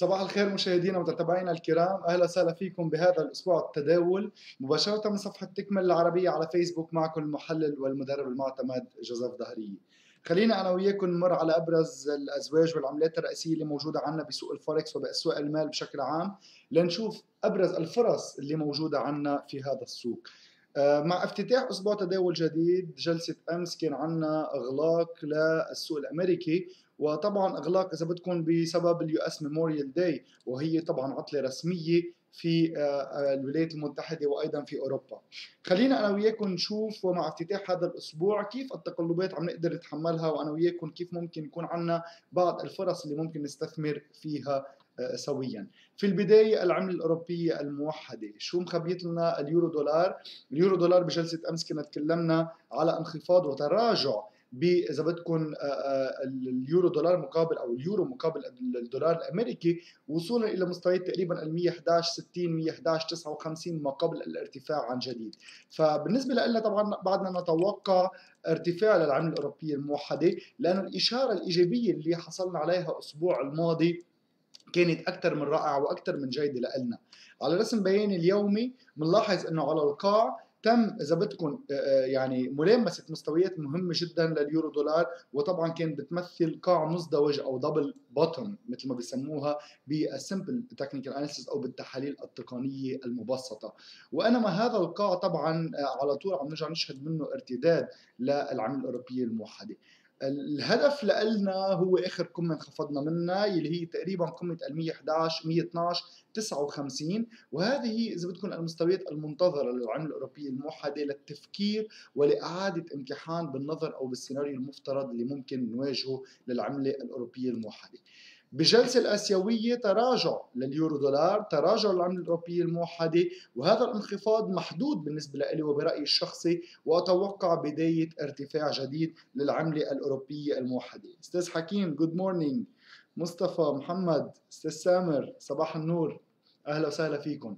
صباح الخير مشاهدينا ومتابعينا الكرام. أهلا وسهلا فيكم بهذا الأسبوع التداول مباشرة من صفحة تكمل العربية على فيسبوك معكم المحلل والمدرب المعتمد جوزيف ظهريه خلينا أنا وياكم نمر على أبرز الأزواج والعملات الرئيسية اللي موجودة عندنا بسوق الفوركس وباسواق المال بشكل عام لنشوف أبرز الفرص اللي موجودة عندنا في هذا السوق. آه، مع افتتاح أسبوع تداول جديد جلسة أمس كان عندنا إغلاق للسوق الأمريكي وطبعا إغلاق إذا بدكم بسبب ال US Memorial Day وهي طبعا عطلة رسمية في آه، آه، الولايات المتحدة وأيضا في أوروبا. خلينا أنا وياكم نشوف ومع افتتاح هذا الأسبوع كيف التقلبات عم نقدر نتحملها وأنا وياكم كيف ممكن يكون عندنا بعض الفرص اللي ممكن نستثمر فيها آه، سويا في البداية العملة الأوروبية الموحدة شو مخبيت لنا اليورو دولار اليورو دولار بجلسة أمس كنا تكلمنا على انخفاض وتراجع إذا بدكم اليورو دولار مقابل أو اليورو مقابل الدولار الأمريكي وصولا إلى مستويات تقريبا ال 111 60 111 59 ما قبل الارتفاع عن جديد. فبالنسبة لنا طبعا بعدنا نتوقع ارتفاع للعملة الأوروبية الموحدة لأنه الإشارة الإيجابية اللي حصلنا عليها الأسبوع الماضي كانت أكثر من رائعة وأكثر من جيدة لنا على رسم بياني اليومي بنلاحظ إنه على القاع تم إذا بدكم يعني ملامسة مستويات مهمة جدا لليورو دولار وطبعا كان بتمثل قاع مزدوج أو double bottom مثل ما بيسموها بال simple technical analysis أو بالتحاليل التقنية المبسطة. وانما هذا القاع طبعا على طول عم نرجع نشهد منه ارتداد للعمله الأوروبية الموحدة. الهدف لنا هو آخر قمة انخفضنا منها اللي هي تقريبا قمة ال 111 112 59 وهذه إذا بدكم المستويات المنتظرة للعمله الأوروبية الموحدة للتفكير ولإعادة امتحان بالنظر أو بالسيناريو المفترض اللي ممكن نواجهه للعملة الأوروبية الموحدة. بجلسة الآسيوية تراجع لليورو دولار تراجع للعملة الأوروبية الموحدة وهذا الانخفاض محدود بالنسبة لي وبرأيي الشخصي وأتوقع بداية ارتفاع جديد للعملة الأوروبية الموحدة. أستاذ حكيم good morning مصطفى محمد أستاذ سامر صباح النور. أهلا وسهلا فيكم.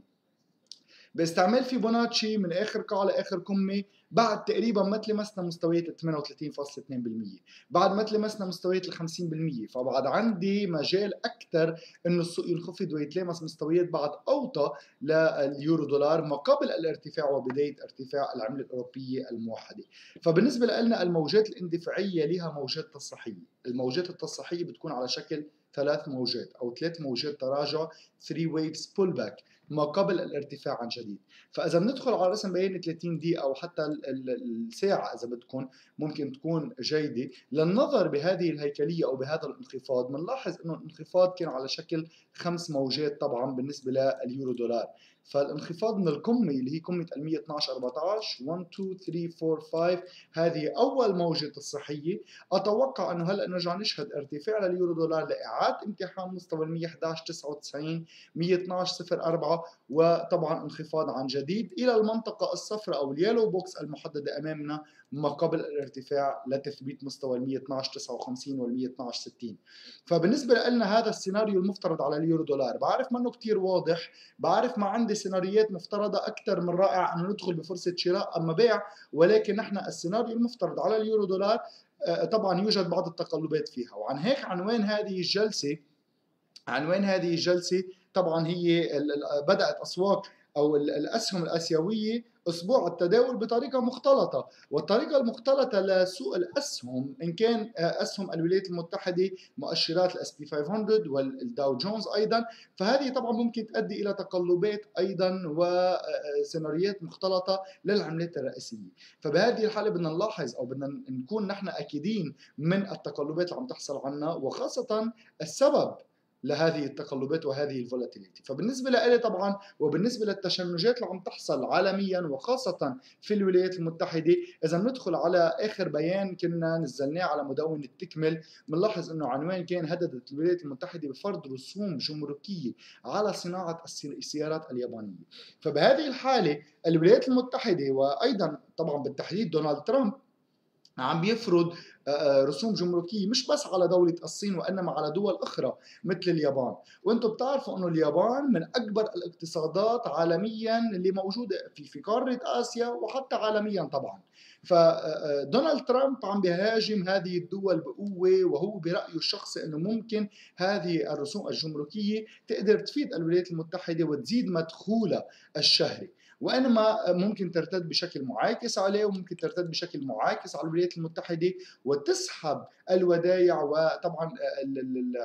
باستعمال فيبوناتشي من آخر قاع لآخر قمة بعد تقريبا ما تلمسنا مستويات ال 38.2% بعد ما تلمسنا مستويات ال 50% فبعد عندي مجال أكثر إنه السوق ينخفض ويتلامس مستويات بعد أوطى لليورو دولار ما قبل الارتفاع وبداية ارتفاع العملة الأوروبية الموحدة. فبالنسبة لنا الموجات الاندفاعية لها موجات تصحيحية. الموجات التصحيحية بتكون على شكل ثلاث موجات أو ثلاث موجات تراجع 3 waves pullback ما قبل الارتفاع عن جديد. فإذا بندخل على رسم بياني 30 دقيقة أو حتى الساعة إذا بدكم ممكن تكون جيدة للنظر بهذه الهيكلية أو بهذا الانخفاض بنلاحظ إنه الانخفاض كان على شكل خمس موجات طبعا بالنسبة لليورو دولار. فالانخفاض من القمة اللي هي قمة ال 112 14 1 2 3 4 5 هذه أول موجة تصحيحيه أتوقع إنه هلأ نرجع نشهد ارتفاع لليورو دولار لإعادة امتحان مستوى ال 111 99 112 04 وطبعا انخفاض عن جديد إلى المنطقة الصفراء أو ال yellow box المحددة أمامنا. ما قبل الارتفاع لتثبيت مستوى ال 112 59 وال 112 60 فبالنسبة لنا هذا السيناريو المفترض على اليورو دولار بعرف منه كثير واضح بعرف ما عندي سيناريوهات مفترضة أكثر من رائع إنه ندخل بفرصة شراء أما بيع ولكن نحن السيناريو المفترض على اليورو دولار آه، طبعا يوجد بعض التقلبات فيها. وعن هيك عنوان هذه الجلسة عنوان هذه الجلسة طبعا هي بدأت أسواق أو الأسهم الآسيوية أسبوع التداول بطريقة مختلطة والطريقة المختلطة لسوق الأسهم إن كان آه، أسهم الولايات المتحدة مؤشرات ال S&P 500 والداو جونز أيضا فهذه طبعا ممكن تؤدي إلى تقلبات أيضا وسيناريوهات آه، مختلطة للعملات الرئيسية. فبهذه الحالة بدنا نلاحظ أو بدنا نكون نحن أكيدين من التقلبات اللي عم تحصل عنا وخاصة السبب لهذه التقلبات وهذه الفولاتيليتي فبالنسبه لي طبعا وبالنسبة للتشنجات اللي عم تحصل عالميا وخاصة في الولايات المتحدة إذا بندخل على آخر بيان كنا نزلناه على مدونة تكمل بنلاحظ إنه عنوان كان هددت الولايات المتحدة بفرض رسوم جمركية على صناعة السيارات اليابانية. فبهذه الحالة الولايات المتحدة وأيضا طبعا بالتحديد دونالد ترامب عم بيفرض آه، آه، رسوم جمركية مش بس على دولة الصين وإنما على دول أخرى مثل اليابان، وأنتم بتعرفوا إنه اليابان من أكبر الاقتصادات عالميا اللي موجودة في في قارة آسيا وحتى عالميا طبعا. فدونالد آه، ترامب عم بيهاجم هذه الدول بقوة وهو برأيه الشخصي إنه ممكن هذه الرسوم الجمركية تقدر تفيد الولايات المتحدة وتزيد مدخولها الشهري. وانما ممكن ترتد بشكل معاكس عليه وممكن ترتد بشكل معاكس على الولايات المتحدة وتسحب الودائع وطبعا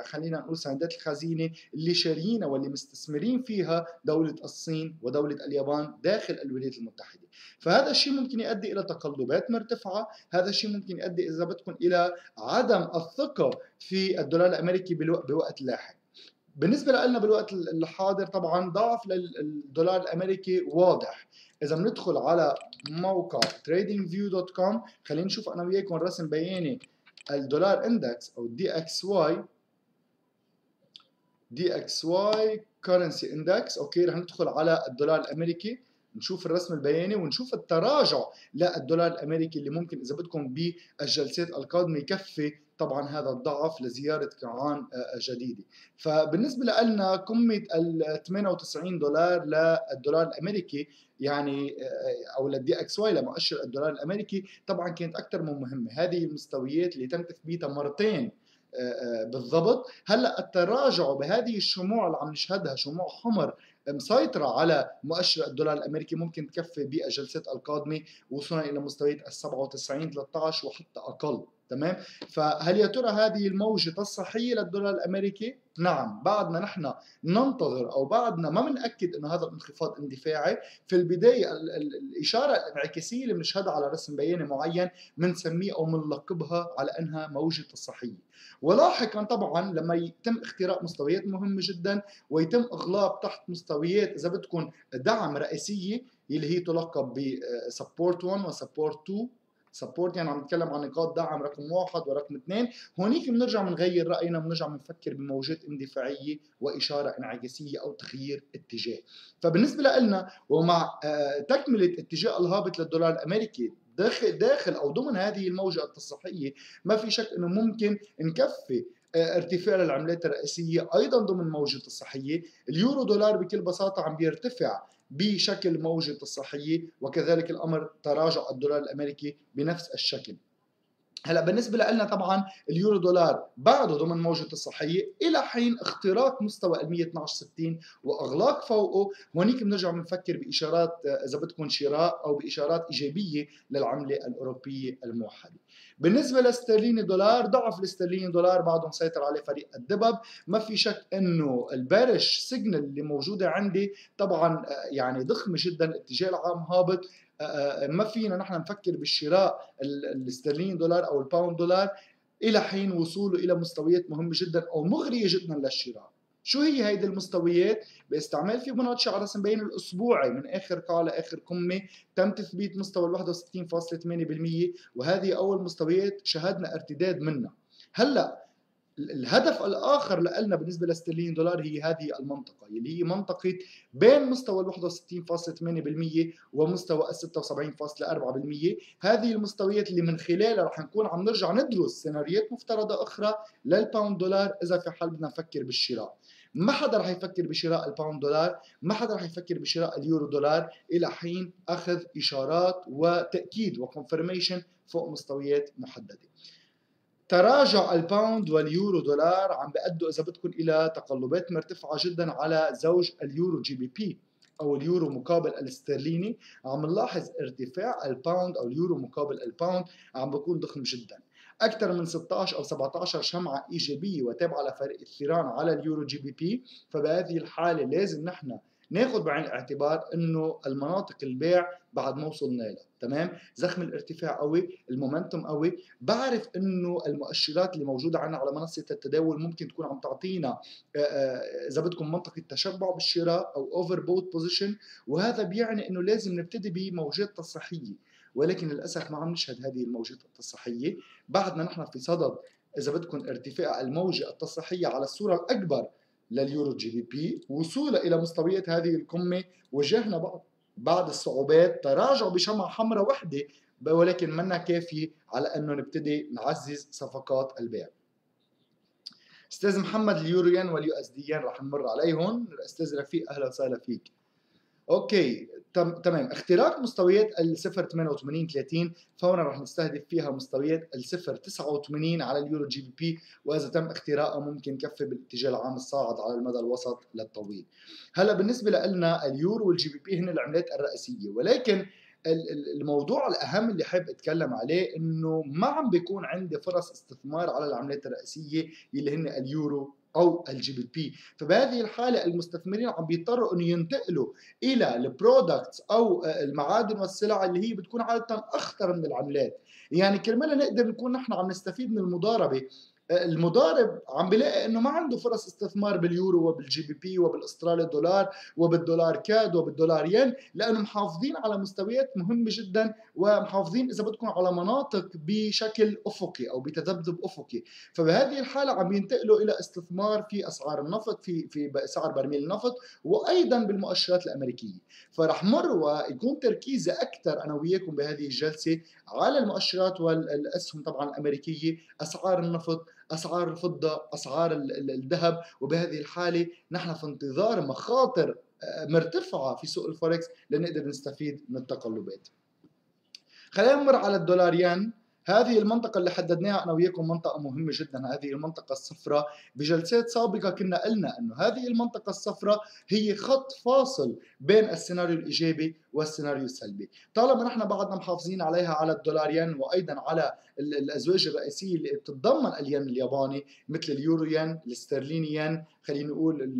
خلينا نقول سندات الخزينة اللي شاريينها واللي مستثمرين فيها دولة الصين ودولة اليابان داخل الولايات المتحدة. فهذا الشيء ممكن يؤدي إلى تقلبات مرتفعة هذا الشيء ممكن يؤدي إذا بدكم إلى عدم الثقة في الدولار الأمريكي بوقت لاحق. بالنسبة لنا بالوقت الحاضر طبعا ضعف للدولار الأمريكي واضح. إذا بندخل على موقع tradingview.com خلينا نشوف أنا وياكم رسم بياني الدولار index أو DXY DXY currency index. okay رح ندخل على الدولار الأمريكي نشوف الرسم البياني ونشوف التراجع للدولار الأمريكي اللي ممكن إذا بدكم بالجلسات القادمة يكفي طبعا هذا الضعف لزيارة قاعان آه، جديدة. فبالنسبة لنا قمة ال 98 دولار للدولار الأمريكي يعني آه، أو لل DXY لمؤشر الدولار الأمريكي طبعا كانت أكثر من مهمة. هذه المستويات اللي تم تثبيتها مرتين آه، بالضبط. هلأ التراجع بهذه الشموع اللي عم نشهدها شموع حمر مسيطرة على مؤشر الدولار الأمريكي ممكن تكفي بالجلسات القادمة وصولا إلى مستويات ال 97 13 وحتى أقل. تمام فهل يا ترى هذه الموجة الصحية للدولار الأمريكي؟ نعم بعدنا نحن ننتظر أو بعدنا ما بنأكد أنه هذا الانخفاض اندفاعي في البداية الإشارة الانعكاسية اللي بنشهدها على رسم بياني معين بنسميه أو بنلقبها على أنها موجة الصحية ولاحقا طبعا لما يتم اختراق مستويات مهمة جدا ويتم إغلاق تحت مستويات إذا بدكم دعم رئيسية اللي هي تلقب ب support 1 و support 2 سبورت يعني عم نتكلم عن نقاط دعم رقم واحد ورقم اثنين. هونيك بنرجع بنغير رأينا بنرجع بنفكر بموجات اندفاعية وإشارة انعكاسية أو تغيير اتجاه. فبالنسبة لنا ومع آه، تكملة اتجاه الهابط للدولار الأمريكي داخل داخل أو ضمن هذه الموجة التصحيحية ما في شك إنه ممكن نكفي آه، ارتفاع العملات الرئيسية أيضا ضمن موجة الصحية اليورو دولار بكل بساطة عم بيرتفع بشكل موجة الصحية وكذلك الأمر تراجع الدولار الأمريكي بنفس الشكل. هلا بالنسبة لنا طبعا اليورو دولار بعده ضمن موجة الصحية إلى حين اختراق مستوى ال 112.60 وإغلاق فوقه هونيك بنرجع بنفكر بإشارات إذا بدكم شراء أو بإشارات إيجابية للعملة الأوروبية الموحدة. بالنسبة لاسترليني دولار ضعف الاسترليني دولار بعده مسيطر عليه فريق الدبب. ما في شك إنه ال bearish signal اللي موجودة عندي طبعا يعني ضخمة جدا الاتجاه العام هابط. آه، آه، ما فينا نحن نفكر بالشراء الاسترليني دولار أو ال pound دولار إلى حين وصوله إلى مستويات مهمة جدا أو مغرية جدا للشراء. شو هي هيدي المستويات؟ باستعمال فيبوناتشي على رسم بياني الاسبوعي من آخر قاع لاخر قمة تم تثبيت مستوى ال 61.8% وهذه أول مستويات شهدنا ارتداد منها. هلأ الهدف الآخر لنا بالنسبة لاسترليني دولار هي هذه المنطقة اللي هي منطقة بين مستوى ال 61.8% ومستوى ال 76.4% هذه المستويات اللي من خلالها رح نكون عم نرجع ندرس سيناريوهات مفترضة أخرى لل pound دولار إذا في حال بدنا نفكر بالشراء. ما حدا رح يفكر بشراء ال pound دولار ما حدا رح يفكر بشراء اليورو دولار إلى حين أخذ إشارات وتأكيد و confirmation فوق مستويات محددة. تراجع ال pound واليورو دولار عم بيأدوا إذا بدكم إلى تقلبات مرتفعة جدا على زوج اليورو GBP أو اليورو مقابل الاسترليني. عم نلاحظ ارتفاع ال pound أو اليورو مقابل ال pound عم بيكون ضخم جدا. أكثر من 16 أو 17 شمعة ايجابيه وتابعة لفريق الثيران على اليورو GBP. فبهذه الحالة لازم نحن ناخذ بعين الاعتبار انه المناطق البيع بعد ما وصلنا لها تمام؟ زخم الارتفاع قوي ال momentum قوي. بعرف انه المؤشرات اللي موجودة عندنا على منصة التداول ممكن تكون عم تعطينا إذا بدكم منطقة تشبع بالشراء أو overbought position وهذا بيعني إنه لازم نبتدي بموجات تصحيحية. ولكن للأسف ما عم نشهد هذه الموجات التصحيحية. بعدنا نحن في صدد إذا بدكم ارتفاع الموجة التصحيحية على الصورة الأكبر لليورو GBP وصولا إلى مستويات هذه القمة واجهنا بعض الصعوبات تراجع بشمعة حمراء وحدة ولكن منا كافيه على أنه نبتدي نعزز صفقات البيع. أستاذ محمد اليورو ين وال USD ين رح نمر عليهم. أستاذ رفيق أهلا وسهلا فيك. okay تمام. اختراق مستويات ال 0.88 30 فورا رح نستهدف فيها مستويات ال 0.89 على اليورو GBP وإذا تم اختراقها ممكن كفي بالاتجاه العام الصاعد على المدى الوسط للطويل. هلأ بالنسبة لنا اليورو وال GBP هن العملات الرئيسية ولكن الموضوع الأهم اللي حابب أتكلم عليه إنه ما عم بيكون عندي فرص استثمار على العملات الرئيسية اللي هن اليورو أو ال GBP فبهذه الحالة المستثمرين عم بيضطروا إنه ينتقلوا إلى ال products أو المعادن والسلع اللي هي بتكون عادة أخطر من العملات. يعني كرمال نقدر نكون نحن عم نستفيد من المضاربة المضارب عم بيلاقي إنه ما عنده فرص استثمار باليورو وبال GBP وبالأسترالي دولار وبالدولار CAD وبالدولار ين لأنه محافظين على مستويات مهمة جدا ومحافظين إذا بدكم على مناطق بشكل أفقي أو بتذبذب أفقي. فبهذه الحالة عم ينتقلوا إلى استثمار في أسعار النفط في في سعر برميل النفط وأيضا بالمؤشرات الأمريكية. فرح مر ويكون تركيزي أكثر أنا وياكم بهذه الجلسة على المؤشرات والأسهم طبعا الأمريكية أسعار النفط أسعار الفضة أسعار الذهب وبهذه الحالة نحن في انتظار مخاطر آه، مرتفعة في سوق الفوركس لنقدر نستفيد من التقلبات. خلينا نمر على الدولار ين هذه المنطقة اللي حددناها أنا وياكم منطقة مهمة جدا هذه المنطقة الصفراء. بجلسات سابقة كنا قلنا أنه هذه المنطقة الصفراء هي خط فاصل بين السيناريو الإيجابي والسيناريو السلبي. طالما نحن بعدنا محافظين عليها على الدولار ين وأيضا على الأزواج الرئيسية اللي بتتضمن الين الياباني مثل اليورو ين الاسترليني ين خلينا نقول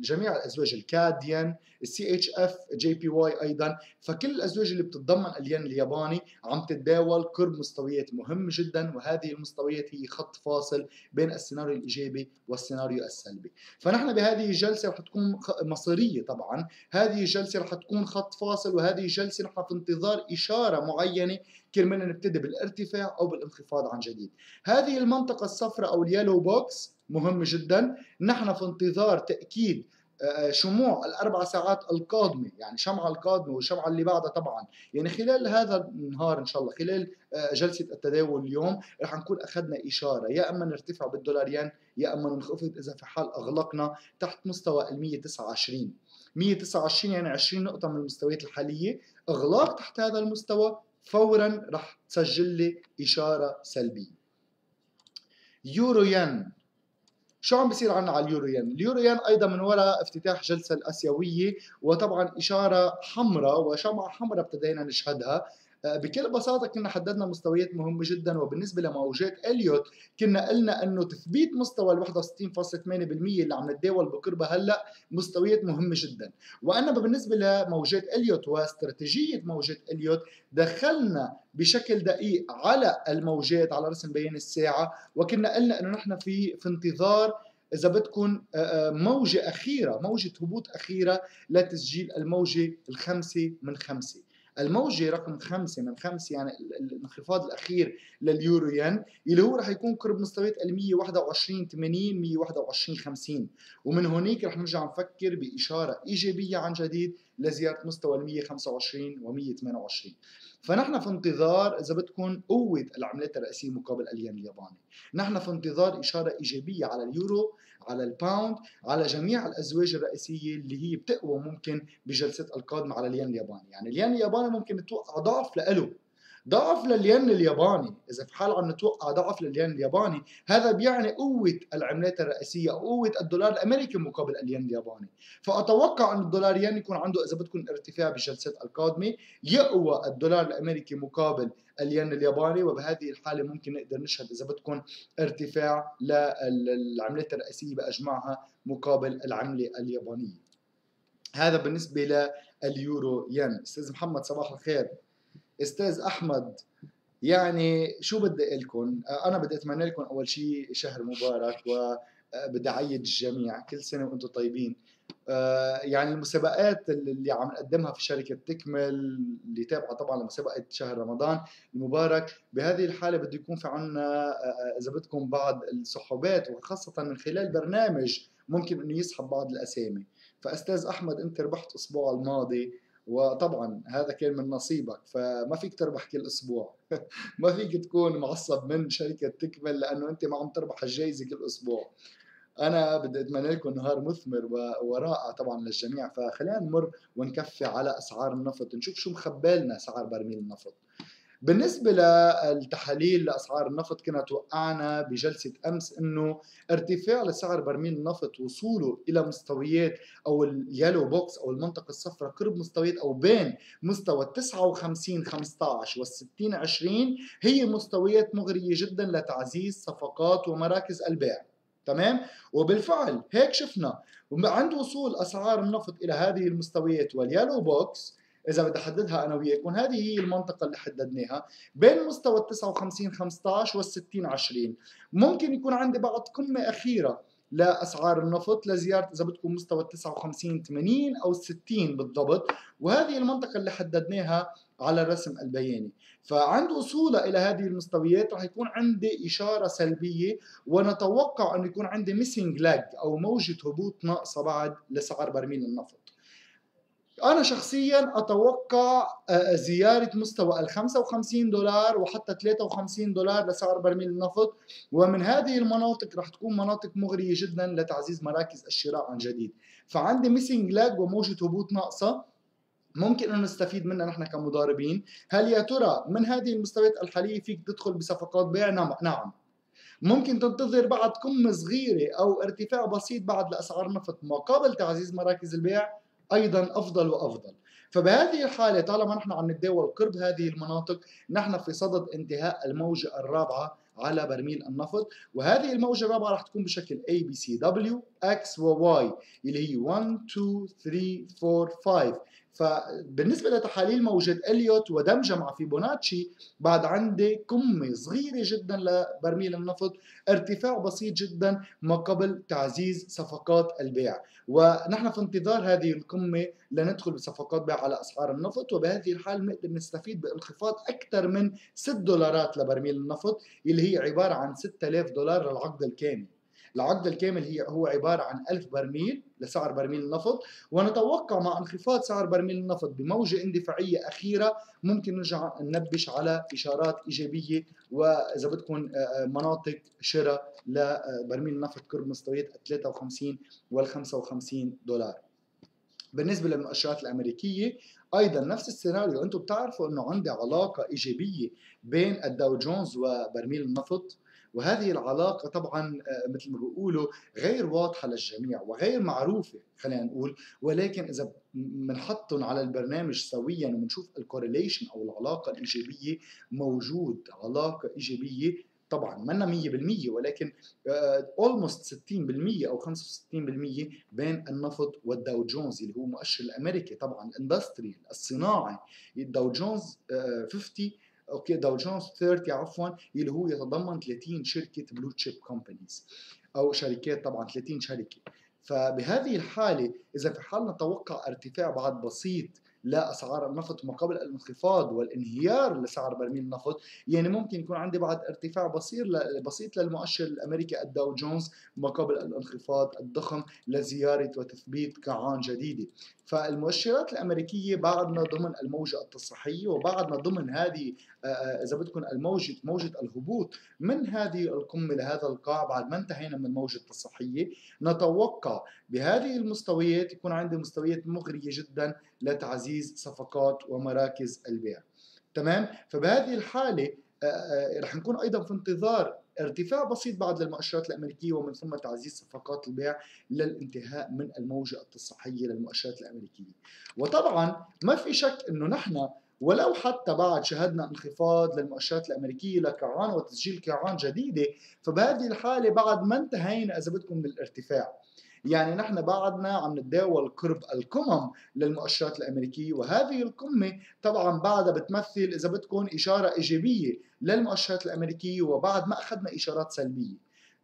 جميع الأزواج الكاد ين ال CHF JPY أيضا. فكل الأزواج اللي بتتضمن الين الياباني عم تتداول قرب مستويات مهمه جدا وهذه المستويات هي خط فاصل بين السيناريو الإيجابي والسيناريو السلبي. فنحن بهذه الجلسة رح تكون مصيرية طبعا. هذه الجلسة رح تكون خط فاصل وهذه الجلسة نحن في انتظار إشارة معينة كرمال نبتدي بالارتفاع أو بالانخفاض عن جديد. هذه المنطقة الصفراء أو ال yellow box مهمه جدا. نحن في انتظار تأكيد آه، شموع الأربع ساعات القادمة يعني شمعة القادمة والشمعه اللي بعدها طبعا. يعني خلال هذا النهار إن شاء الله خلال آه، جلسة التداول اليوم رح نكون أخذنا إشارة. يا إما نرتفع بالدولار ين يا إما ننخفض إذا في حال أغلقنا تحت مستوى ال 129 129 يعني 20 نقطة من المستويات الحالية. أغلاق تحت هذا المستوى فورا رح تسجل لي إشارة سلبية. يورو ين شو عم بيصير عنا على؟ اليورو ين أيضا من وراء افتتاح جلسة الأسيوية وطبعا إشارة حمراء وشمعة حمراء ابتدينا نشهدها بكل بساطة كنا حددنا مستويات مهمة جدا وبالنسبة لموجات إليوت كنا قلنا إنه تثبيت مستوى ال 61.8% اللي عم نتداول بقربها هلأ مستويات مهمة جدا. وأنا بالنسبة لموجات إليوت واستراتيجية موجات إليوت دخلنا بشكل دقيق على الموجات على رسم بيان الساعة وكنا قلنا إنه نحن في في انتظار إذا بدكم آه، آه، موجة أخيرة موجة هبوط أخيرة لتسجيل الموجة الخمسة من خمسة. الموجة رقم خمسة من خمسة يعني الانخفاض الأخير لليورو ين اللي هو رح يكون قرب مستويات ال 121 80 121 50 ومن هونيك رح نرجع نفكر بإشارة إيجابية عن جديد لزيارة مستوى ال 125 و 128 فنحن في انتظار إذا بدكم قوة العملات الرئيسية مقابل الين الياباني. نحن في انتظار إشارة إيجابية على اليورو على الباوند على جميع الأزواج الرئيسية اللي هي بتقوى ممكن بجلسات القادمه على الين الياباني. يعني الين الياباني ممكن توقع ضعف له ضعف للين الياباني. إذا في حال عم نتوقع ضعف للين الياباني هذا بيعني قوة العملات الرئيسية أو قوة الدولار الأمريكي مقابل الين الياباني. فأتوقع إن الدولار ين يكون عنده إذا بدكم ارتفاع بالجلسات القادمة يقوى الدولار الأمريكي مقابل الين الياباني وبهذه الحالة ممكن نقدر نشهد إذا بدكم ارتفاع للعملات الرئيسية بأجمعها مقابل العملة اليابانية. هذا بالنسبة لليورو ين. أستاذ محمد صباح الخير. أستاذ أحمد يعني شو بدي أقول لكم؟ أنا بدي أتمنى لكم أول شيء شهر مبارك وبدي أعيد الجميع. كل سنة وأنتم طيبين. يعني المسابقات اللي عم نقدمها في شركة تكمل اللي تابعة طبعا لمسابقة شهر رمضان المبارك. بهذه الحالة بده يكون في عنا آه، آه، إذا بدكم بعض الصحوبات وخاصة من خلال برنامج ممكن إنه يسحب بعض الأسامي. فأستاذ أحمد أنت ربحت الأسبوع الماضي وطبعا هذا كان من نصيبك فما فيك تربح كل أسبوع. ما فيك تكون معصب من شركة تكمل لأنه أنت ما عم تربح الجائزه كل أسبوع. أنا بدي أتمنى لكم نهار مثمر ورائع طبعا للجميع فخلينا نمر ونكفي على أسعار النفط نشوف شو مخبالنا سعر برميل النفط. بالنسبة للتحاليل لأسعار النفط كنا توقعنا بجلسة أمس أنه ارتفاع لسعر برميل النفط وصوله إلى مستويات أو اليالو بوكس أو المنطقة الصفراء قرب مستويات أو بين مستوى 59 15 وال 60 20 هي مستويات مغرية جدا لتعزيز صفقات ومراكز البيع. تمام؟ وبالفعل هيك شفنا. عند وصول أسعار النفط إلى هذه المستويات واليالو بوكس إذا بدي أحددها أنا وياكم هذه هي المنطقة اللي حددناها بين مستوى ال 59 15 وال 60 20 ممكن يكون عندي بعض قمة أخيرة لأسعار النفط لزيارة إذا بدكم مستوى ال 59 80 أو 60 بالضبط. وهذه المنطقة اللي حددناها على الرسم البياني. فعند وصولها إلى هذه المستويات راح يكون عندي إشارة سلبية ونتوقع انه يكون عندي missing leg أو موجة هبوط ناقصة بعد لسعر برميل النفط. أنا شخصيا أتوقع آه، زيارة مستوى ال 55 دولار وحتى 53 دولار لسعر برميل النفط ومن هذه المناطق رح تكون مناطق مغرية جدا لتعزيز مراكز الشراء عن جديد. فعندي missing leg وموجة هبوط ناقصة ممكن أن نستفيد منها نحن كمضاربين. هل يا ترى من هذه المستويات الحالية فيك تدخل بصفقات بيع؟ نعم نعم. ممكن تنتظر بعد قمة صغيرة أو ارتفاع بسيط بعد لأسعار النفط مقابل تعزيز مراكز البيع أيضا أفضل وأفضل. فبهذه الحالة طالما نحن عم نتداول قرب هذه المناطق نحن في صدد انتهاء الموجة الرابعة على برميل النفط. وهذه الموجة الرابعة راح تكون بشكل A B C W X و Y اللي هي 1 2 3 4 5 فبالنسبة لتحاليل موجة إليوت ودمجها مع فيبوناتشي بعد عندي قمة صغيرة جدا لبرميل النفط ارتفاع بسيط جدا ما قبل تعزيز صفقات البيع. ونحن في انتظار هذه القمة لندخل بصفقات بيع على أسعار النفط وبهذه الحال نقدر نستفيد بانخفاض أكثر من 6 دولارات لبرميل النفط اللي هي عبارة عن 6000 دولار للعقد الكامل. العقد الكامل هي هو عبارة عن 1000 برميل لسعر برميل النفط ونتوقع مع انخفاض سعر برميل النفط بموجة اندفاعية أخيرة ممكن نرجع ننبش على إشارات إيجابية وإذا بدكم آه، آه، مناطق شراء لبرميل النفط قرب مستويات 53 وال 55 دولار. بالنسبة للمؤشرات الأمريكية أيضا نفس السيناريو. أنتم بتعرفوا إنه عندي علاقة إيجابية بين الداو جونز وبرميل النفط. وهذه العلاقة طبعا آه، مثل ما بيقولوا غير واضحة للجميع وغير معروفة خلينا نقول. ولكن إذا بنحطهم على البرنامج سويا وبنشوف ال correlation أو العلاقة الإيجابية موجود علاقة إيجابية طبعا منا 100% ولكن almost uh, 60% أو 65% بين النفط والداو جونز اللي هو مؤشر الأمريكي طبعا ال industry الصناعي. الداو جونز uh, 50 okay داو جونز 30 عفوا اللي هو يتضمن 30 شركة blue chip companies أو شركات طبعا 30 شركة. فبهذه الحالة إذا في حال نتوقع ارتفاع بعد بسيط لاسعار النفط مقابل الانخفاض والانهيار لسعر برميل النفط. يعني ممكن يكون عندي بعد ارتفاع بسيط بسيط للمؤشر الأمريكي الداو جونز مقابل الانخفاض الضخم لزيارة وتثبيت قاعان جديده فالمؤشرات الأمريكية بعدنا ضمن الموجه التصحيحيه وبعدنا ضمن هذه آه، آه، إذا بدكم الموجه موجة الهبوط. من هذه القمة لهذا القاع بعد ما انتهينا من الموجة التصحيحية نتوقع بهذه المستويات يكون عندي مستويات مغرية جدا لتعزيز صفقات ومراكز البيع. تمام؟ فبهذه الحالة آه، رح نكون أيضا في انتظار ارتفاع بسيط بعد للمؤشرات الأمريكية ومن ثم تعزيز صفقات البيع للانتهاء من الموجة التصحيحية للمؤشرات الأمريكية. وطبعا ما في شك إنه نحن ولو حتى بعد شهدنا انخفاض للمؤشرات الأمريكية لكعان وتسجيل كعان جديدة فبهذه الحالة بعد ما انتهينا إذا بدكم من الارتفاع يعني نحن بعدنا عم نتداول قرب القمم للمؤشرات الأمريكية وهذه القمة طبعا بعدها بتمثل إذا بدكم إشارة إيجابية للمؤشرات الأمريكية وبعد ما أخذنا إشارات سلبية.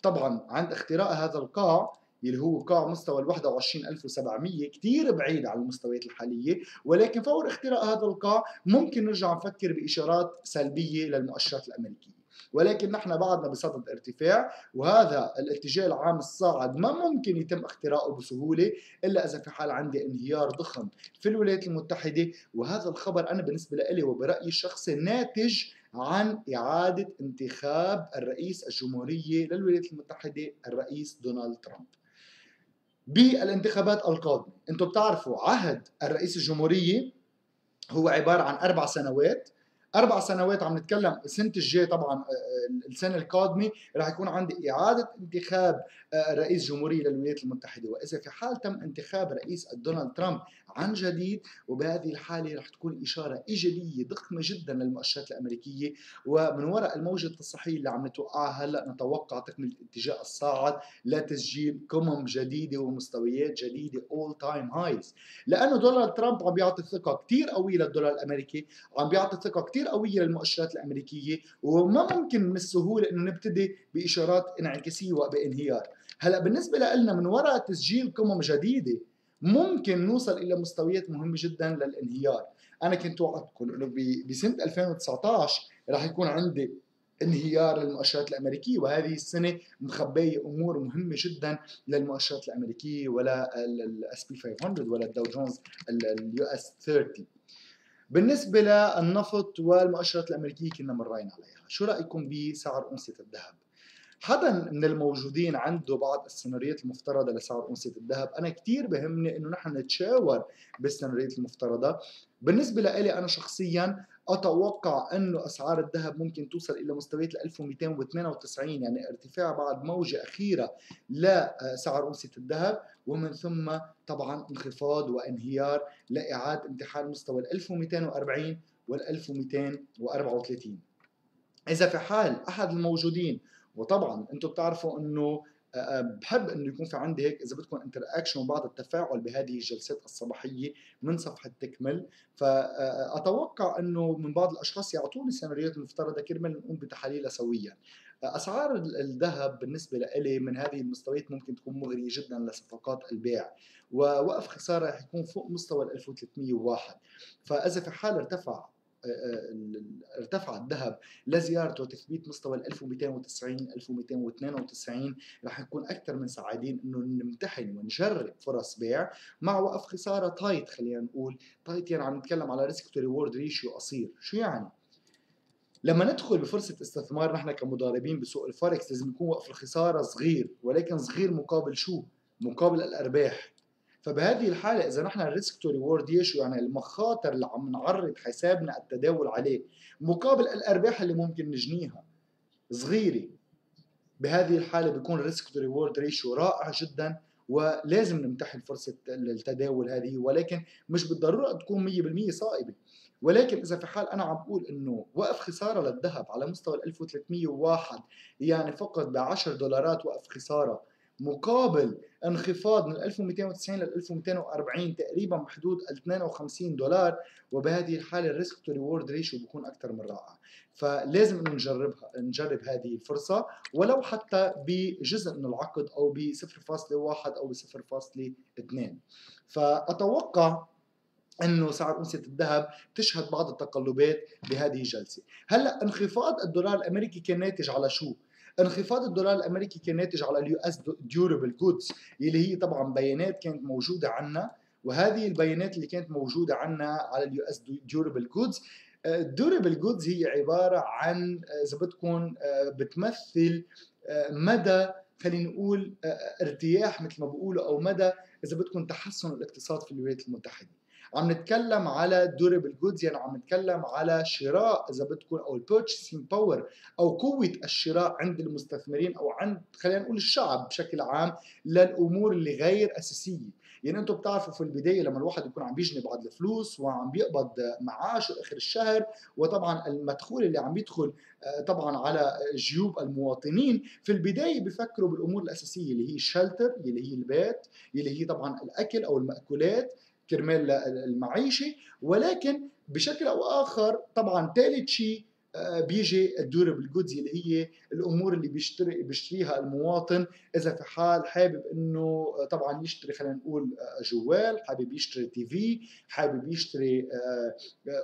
طبعا عند اختراق هذا القاع اللي هو قاع مستوى ال 21700 كثير بعيد عن المستويات الحالية ولكن فور اختراق هذا القاع ممكن نرجع نفكر بإشارات سلبية للمؤشرات الأمريكية. ولكن نحن بعدنا بصدد ارتفاع وهذا الاتجاه العام الصاعد ما ممكن يتم اختراقه بسهولة إلا إذا في حال عندي انهيار ضخم في الولايات المتحدة. وهذا الخبر أنا بالنسبة لي وبرأيي الشخصي ناتج عن إعادة انتخاب الرئيس الجمهورية للولايات المتحدة الرئيس دونالد ترامب. بالانتخابات القادمة أنتم بتعرفوا عهد الرئيس الجمهورية هو عبارة عن أربع سنوات. أربع سنوات عم نتكلم السنة الجاية طبعا آه، آه، السنة القادمة رح يكون عندي إعادة انتخاب آه، رئيس جمهورية للولايات المتحدة وإذا في حال تم انتخاب رئيس دونالد ترامب عن جديد وبهذه الحالة رح تكون إشارة إيجابية ضخمة جدا للمؤشرات الأمريكية ومن وراء الموجة التصحيحيه اللي عم نتوقعها هلأ نتوقع تكمله الاتجاه الصاعد لتسجيل قمم جديدة ومستويات جديدة all time highs لأنه دونالد ترامب عم بيعطي ثقة كثير قوية للدولار الأمريكي عم بيعطي ثقة قوية للمؤشرات الأمريكية وما ممكن من السهولة إنه نبتدي بإشارات انعكاسية وبانهيار. هلأ بالنسبة لنا من وراء تسجيل قمم جديدة ممكن نوصل إلى مستويات مهمة جدا للانهيار. أنا كنت وعدتكم إنه بسنة 2019 راح يكون عندي انهيار للمؤشرات الأمريكية وهذه السنة مخبية أمور مهمة جدا للمؤشرات الأمريكية ولا ال S&P 500 ولا الداو جونز ال US 30 بالنسبة للنفط والمؤشرات الأمريكية كنا مرينا عليها. شو رأيكم بسعر انصه الذهب؟ حدا من الموجودين عنده بعض السيناريوهات المفترضة لسعر انصه الذهب. أنا كثير بهمني إنه نحن نتشاور بالسيناريوهات المفترضة. بالنسبة لي أنا شخصيا أتوقع انه أسعار الذهب ممكن توصل إلى مستويات 1298 يعني ارتفاع بعد موجة أخيرة لسعر انصه الذهب ومن ثم طبعا انخفاض وانهيار لإعادة امتحان مستوى 1240 وال 1234 إذا في حال أحد الموجودين وطبعا أنتم بتعرفوا أنه آه، آه، بحب إنه يكون في عندي هيك إذا بدكم interaction وبعض التفاعل بهذه الجلسات الصباحية من صفحة Tickmill. فأتوقع إنه من بعض الأشخاص يعطوني سيناريوهات المفترضه كرمال نقوم بتحاليلها سويا. أسعار الذهب بالنسبة لي من هذه المستويات ممكن تكون مغرية جدا لصفقات البيع. ووقف خسارة رح يكون فوق مستوى ال 1301 فإذا في حال ارتفع ارتفع الذهب لزيارته وتثبيت مستوى ال 1290 1292 رح نكون أكثر من سعيدين إنه نمتحن ونجرب فرص بيع مع وقف خسارة tight خلينا نقول. tight يعني عم نتكلم على risk to reward ratio قصير. شو يعني؟ لما ندخل بفرصة استثمار نحن كمضاربين بسوق الفوركس لازم يكون وقف الخسارة صغير ولكن صغير مقابل شو؟ مقابل الأرباح. فبهذه الحالة إذا نحن ال risk to reward يعني المخاطر اللي عم نعرض حسابنا التداول عليه مقابل الأرباح اللي ممكن نجنيها صغيرة بهذه الحالة بيكون ال risk to reward ratio رائع جدا ولازم نمتحن فرصة التداول هذه ولكن مش بالضرورة تكون 100% صائبة. ولكن إذا في حال أنا عم بقول إنه وقف خسارة للذهب على مستوى ال 1301 يعني فقط ب 10 دولارات وقف خسارة مقابل انخفاض من 1290 ل 1240 تقريبا بحدود 52 دولار وبهذه الحالة ال risk to reward ratio بيكون أكثر من رائع فلازم انه نجربها نجرب هذه الفرصة ولو حتى بجزء من العقد أو ب 0.1 أو ب 0.2 فأتوقع إنه سعر أونصة الذهب تشهد بعض التقلبات بهذه الجلسة. هلأ انخفاض الدولار الأمريكي كان ناتج على شو؟ انخفاض الدولار الأمريكي كان ناتج على ال US durable goods اللي هي طبعا بيانات كانت موجودة عنا وهذه البيانات اللي كانت موجودة عنا على ال US durable goods ال durable goods هي عبارة عن آه، إذا بدكم آه، بتمثل آه، مدى خلينا نقول ارتياح مثل ما بقولوا أو مدى إذا بدكم تحسن الاقتصاد في الولايات المتحدة. عم نتكلم على durable goods يعني عم نتكلم على شراء إذا بدكم أو ال purchasing power أو قوة الشراء عند المستثمرين أو عند خلينا نقول الشعب بشكل عام للأمور اللي غير أساسية. يعني أنتم بتعرفوا في البداية لما الواحد يكون عم بيجني بعض الفلوس وعم بيقبض معاشه آخر الشهر وطبعا المدخول اللي عم بيدخل آه، طبعا على جيوب المواطنين في البداية بيفكروا بالأمور الأساسية اللي هي ال shelter اللي هي البيت اللي هي طبعا الأكل أو المأكولات كرمال المعيشة ولكن بشكل أو آخر طبعا ثالث شيء آه، بيجي ال durable goods اللي هي الأمور اللي بيشتري بيشتريها المواطن. إذا في حال حابب إنه آه، طبعا يشتري خلينا نقول آه، جوال حابب يشتري TV حابب يشتري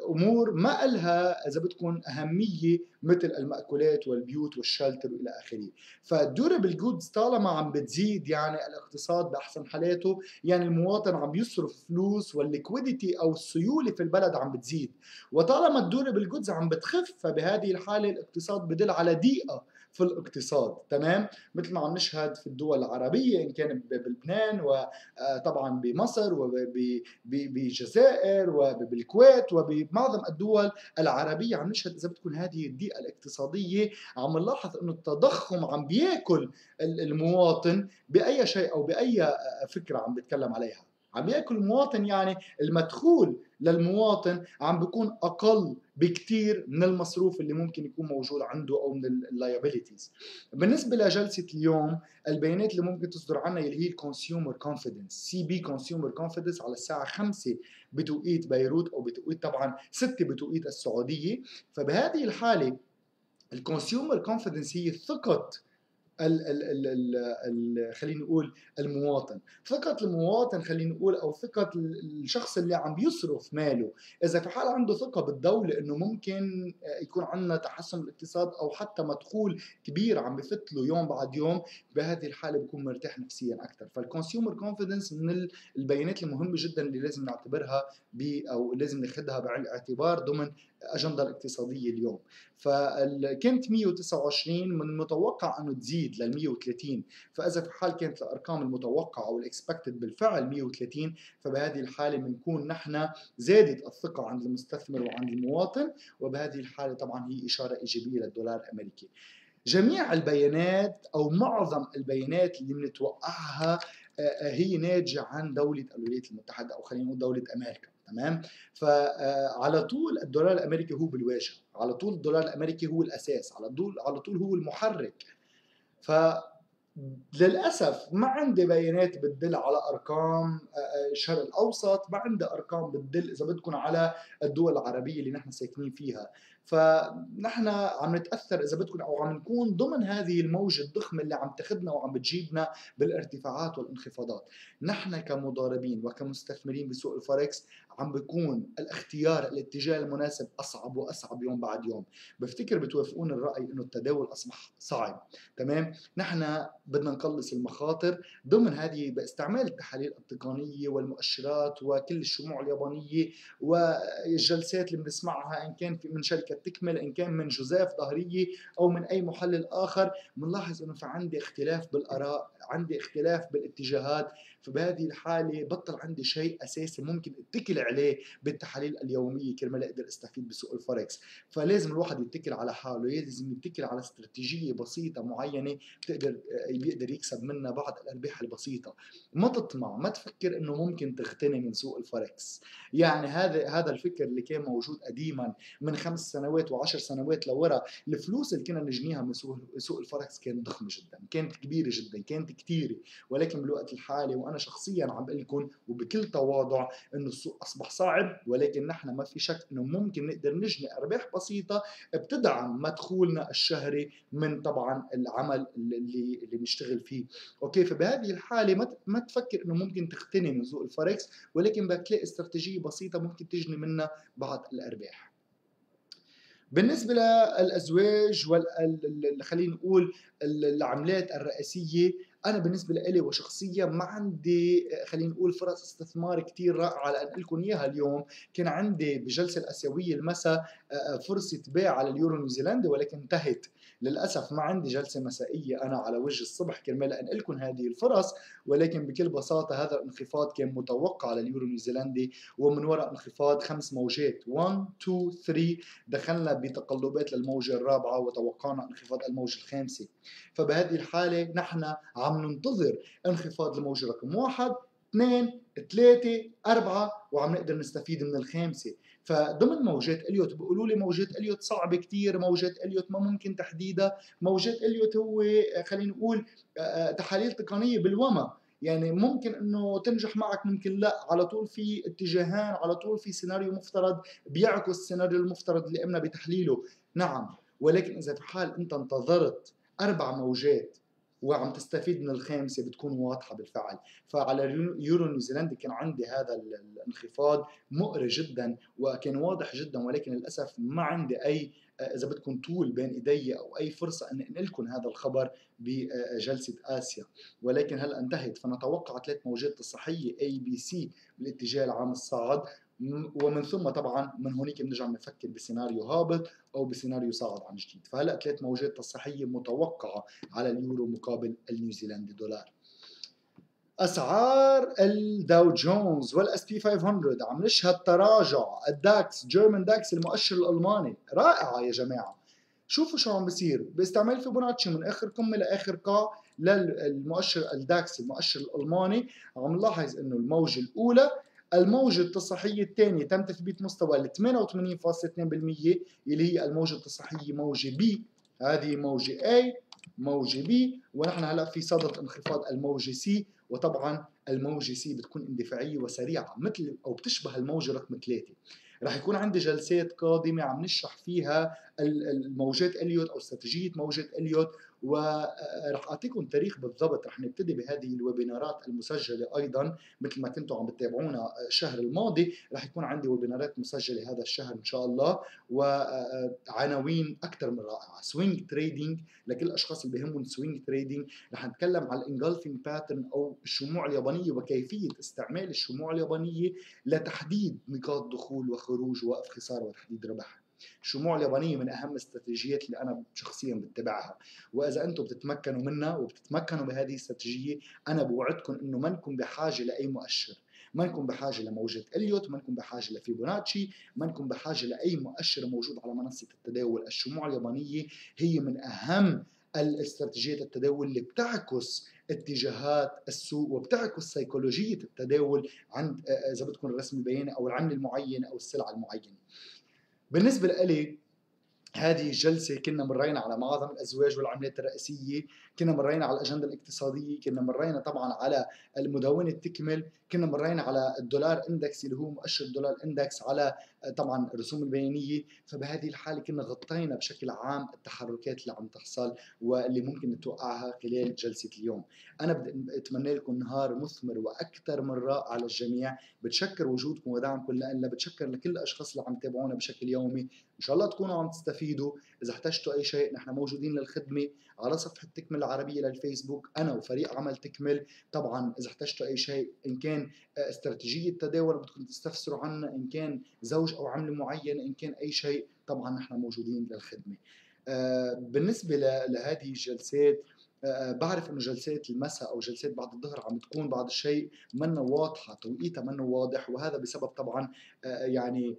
أمور ما لها إذا بدكم أهمية مثل المأكولات والبيوت وال shelter وإلى آخره. فال durable goods طالما عم بتزيد يعني الاقتصاد بأحسن حالاته يعني المواطن عم يصرف فلوس وال liquidity أو السيولة في البلد عم بتزيد. وطالما ال durable goods عم بتخف فبهذه الحالة الاقتصاد بدل على ضيقه في الاقتصاد تمام؟ مثل ما عم نشهد في الدول العربية إن كان بلبنان وطبعا آه، بمصر وبالجزائر وبالكويت وبمعظم الدول العربية. عم نشهد إذا بدكم هذه الضيقه الاقتصادية عم نلاحظ إنه التضخم عم بيأكل المواطن بأي شيء أو بأي آه، فكرة عم بيتكلم عليها. عم يأكل المواطن يعني المدخول للمواطن عم بيكون أقل بكثير من المصروف اللي ممكن يكون موجود عنده أو من اللايبيليتيز بالنسبة لجلسة اليوم البيانات اللي ممكن تصدر عنها اللي هي ال consumer confidence CB consumer confidence على الساعة 5 بتوقيت بيروت أو بتوقيت طبعا 6 بتوقيت السعودية. فبهذه الحالة ال consumer confidence هي ثقة ال ال ال ال ال خلينا نقول المواطن. ثقة المواطن خلينا نقول أو ثقة الشخص اللي عم بيصرف ماله. إذا في حال عنده ثقة بالدولة إنه ممكن يكون عندنا تحسن الاقتصاد أو حتى مدخول كبير عم بفوت له يوم بعد يوم بهذه الحالة بيكون مرتاح نفسيا أكثر فال consumer confidence من البيانات المهمة جدا اللي لازم نعتبرها أو لازم ناخذها بعين الاعتبار ضمن الاجنده الاقتصادية اليوم. فكانت 129 من المتوقع أنه تزيد لل 130 فإذا في حال كانت الأرقام المتوقعة أو ال expected بالفعل 130 فبهذه الحالة بنكون نحن زادت الثقة عند المستثمر وعند المواطن وبهذه الحالة طبعا هي إشارة إيجابية للدولار الأمريكي. جميع البيانات أو معظم البيانات اللي بنتوقعها آه، آه، هي ناتجة عن دولة الولايات المتحدة أو خلينا نقول دولة أمريكا. تمام؟ فعلى طول الدولار الأمريكي هو بالواجهه على طول الدولار الأمريكي هو الأساس على طول على طول هو المحرك. ف للأسف ما عندي بيانات بتدل على أرقام الشرق الأوسط ما عندي أرقام بتدل إذا بدكم على الدول العربية اللي نحن ساكنين فيها. فنحن عم نتأثر إذا بدكم أو عم نكون ضمن هذه الموجة الضخمة اللي عم تاخذنا وعم بتجيبنا بالارتفاعات والانخفاضات. نحن كمضاربين وكمستثمرين بسوق الفوركس عم بيكون الاختيار الاتجاه المناسب أصعب وأصعب يوم بعد يوم. بفتكر بتوافقون الرأي إنه التداول أصبح صعب. تمام؟ نحن بدنا نقلص المخاطر ضمن هذه باستعمال التحاليل التقنية والمؤشرات وكل الشموع اليابانية والجلسات اللي بنسمعها إن كان من شركة تكمل إن كان من جوزيف ظهرية أو من أي محلل آخر بنلاحظ إنه في عندي اختلاف بالآراء عندي اختلاف بالاتجاهات. فبهذه الحالة بطل عندي شيء أساسي ممكن اتكل عليه بالتحاليل اليومية كرمال أقدر استفيد بسوق الفوركس. فلازم الواحد يتكل على حاله لازم يتكل على استراتيجية بسيطة معينة بتقدر بيقدر يكسب منها بعض الأرباح البسيطة. ما تطمع ما تفكر إنه ممكن تغتني من سوق الفوركس. يعني هذا هذا الفكر اللي كان موجود قديما من خمس سنوات وعشر سنوات لورا الفلوس اللي كنا نجنيها من سوق سوق الفوركس كانت ضخمة جدا كانت كبيرة جدا كانت كثيره ولكن بالوقت الحالي وأنا شخصيا عم بقول لكم وبكل تواضع إنه السوق أصبح صعب ولكن نحن ما في شك إنه ممكن نقدر نجني أرباح بسيطة بتدعم مدخولنا الشهري من طبعا العمل اللي اللي بنشتغل فيه. أوكي فبهذه الحالة ما ما تفكر إنه ممكن تغتني من سوق الفوركس ولكن بدك تلاقي استراتيجية بسيطة ممكن تجني منها بعض الأرباح. بالنسبة للأزواج وال خلينا نقول العملات الرئيسية أنا بالنسبة لي وشخصيا ما عندي خلينا نقول فرص استثمار كثير رائعة لأنقل لكم إياها اليوم. كان عندي بجلسة الآسيوية المساء فرصة بيع على اليورو نيوزيلندي ولكن انتهت للأسف. ما عندي جلسة مسائية أنا على وجه الصبح كرمال انقل لكم هذه الفرص ولكن بكل بساطة هذا الانخفاض كان متوقع لليورو نيوزيلندي ومن وراء انخفاض خمس موجات. 1 2 3 دخلنا بتقلبات للموجة الرابعة وتوقعنا انخفاض الموجة الخامسة. فبهذه الحالة نحن عم ننتظر انخفاض الموجة رقم واحد اثنين ثلاثة أربعة وعم نقدر نستفيد من الخامسة. فضمن موجات إليوت بيقولوا لي موجات إليوت صعبة كتير موجات إليوت ما ممكن تحديدها موجات إليوت هو خلينا نقول آه، تحاليل تقنية بالوما. يعني ممكن إنه تنجح معك ممكن لا. على طول في اتجاهان على طول في سيناريو مفترض بيعكس السيناريو المفترض اللي قمنا بتحليله. نعم ولكن إذا في حال إنت انتظرت أربع موجات وعم تستفيد من الخامسة بتكون واضحة بالفعل. فعلى يورو نيوزيلندا كان عندي هذا الانخفاض مغري جدا وكان واضح جدا ولكن للأسف ما عندي أي إذا بدكم tool بين إيدي أو أي فرصة أن أنقل لكم هذا الخبر بجلسة آسيا. ولكن هلأ انتهت. فنتوقع ثلاث موجات تصحيحية ABC بالاتجاه العام الصاعد. ومن ثم طبعا من هونيك بنرجع نفكر بسيناريو هابط أو بسيناريو صاعد عن جديد. فهلأ ثلاث موجات تصحيحية متوقعة على اليورو مقابل النيوزيلندي دولار. أسعار الداو جونز وال S&P 500 عم نشهد تراجع. الداكس German DAX المؤشر الألماني. رائعة يا جماعة. شوفوا شو عم بيصير باستعمال فيبوناتشي من آخر قمة لآخر قاع للمؤشر الداكس المؤشر الألماني. عم نلاحظ إنه الموجة الأولى الموجة التصحيحية الثانية تم تثبيت مستوى ال 88.2% اللي هي الموجة التصحيحية موجة B. هذه موجة A موجة B. ونحن هلا في صدد انخفاض الموجة C. وطبعا الموجة سي بتكون اندفاعية وسريعة مثل أو بتشبه الموجة رقم ثلاثة. رح يكون عندي جلسات قادمة عم نشرح فيها الموجات اليوت أو استراتيجية موجات اليوت ورح أعطيكم تاريخ بالضبط رح نبتدي بهذه الويبينارات المسجلة أيضا. مثل ما كنتوا عم بتتابعونا الشهر الماضي رح يكون عندي ويبينارات مسجلة هذا الشهر إن شاء الله. وعناوين أكثر من رائعة. swing trading لكل الأشخاص اللي بهمهم swing trading رح نتكلم على ال engulfing pattern أو الشموع اليابانية وكيفية استعمال الشموع اليابانية لتحديد نقاط دخول وخروج ووقف خساره وتحديد ربح. الشموع اليابانيه من أهم الاستراتيجيات اللي أنا شخصيا بتبعها. وإذا أنتم بتتمكنوا منها وبتتمكنوا بهذه الاستراتيجية أنا بوعدكم إنه ما نكون بحاجة لأي مؤشر. ما نكون بحاجة لموجة إليوت ما نكون بحاجة لفيبوناتشي ما نكون بحاجة لأي مؤشر موجود على منصة التداول. الشموع اليابانيه هي من أهم الاستراتيجيات التداول اللي بتعكس اتجاهات السوق وبتعكس سيكولوجية التداول عند إذا بدكم الرسم البياني أو العمله المعينه أو السلعه المعينة. بالنسبة لي هذه الجلسة كنا مرينا على معظم الأزواج والعملات الرئيسية كنا مرينا على الأجندة الاقتصادية كنا مرينا طبعا على المدونة تكمل كنا مرينا على الدولار إندكس اللي هو مؤشر الدولار إندكس على طبعا الرسوم البيانية. فبهذه الحالة كنا غطينا بشكل عام التحركات اللي عم تحصل واللي ممكن نتوقعها خلال جلسة اليوم. أنا بتمنى لكم نهار مثمر وأكثر من رائع للجميع بتشكر وجودكم ودعمكم لنا بتشكر لكل الأشخاص اللي عم تابعونا بشكل يومي. إن شاء الله تكونوا عم تستفيدوا. إذا احتجتوا أي شيء نحن موجودين للخدمة على صفحة تكمل العربية للفيسبوك أنا وفريق عمل تكمل. طبعا إذا احتجتوا أي شيء إن كان استراتيجية تداول بدكم تستفسروا عنا إن كان زوج أو عملة معينة إن كان أي شيء طبعا نحن موجودين للخدمة. آه، بالنسبة لهذه الجلسات آه، بعرف إنه جلسات المساء أو جلسات بعد الظهر عم تكون بعض الشيء منا واضحة توقيتها منا واضح وهذا بسبب طبعا آه، يعني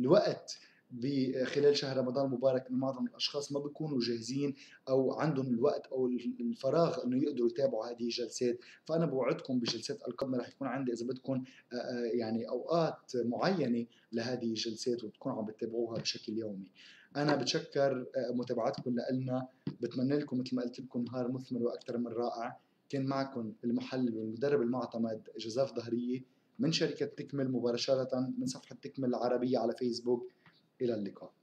الوقت بخلال شهر رمضان المبارك انه معظم الأشخاص ما بيكونوا جاهزين أو عندهم الوقت أو الفراغ إنه يقدروا يتابعوا هذه الجلسات فأنا بوعدكم بجلسات القادمه رح يكون عندي إذا بدكم آه، آه، يعني أوقات معينة لهذه الجلسات وتكونوا عم بتتابعوها بشكل يومي. أنا بتشكر آه، متابعتكم لنا بتمنى لكم مثل ما قلت لكم نهار مثمر وأكثر من رائع. كان معكم المحلل والمدرب المعتمد جزاف ظهرية من شركة تكمل مباشرة من صفحة تكمل العربية على فيسبوك. إلى اللقاء.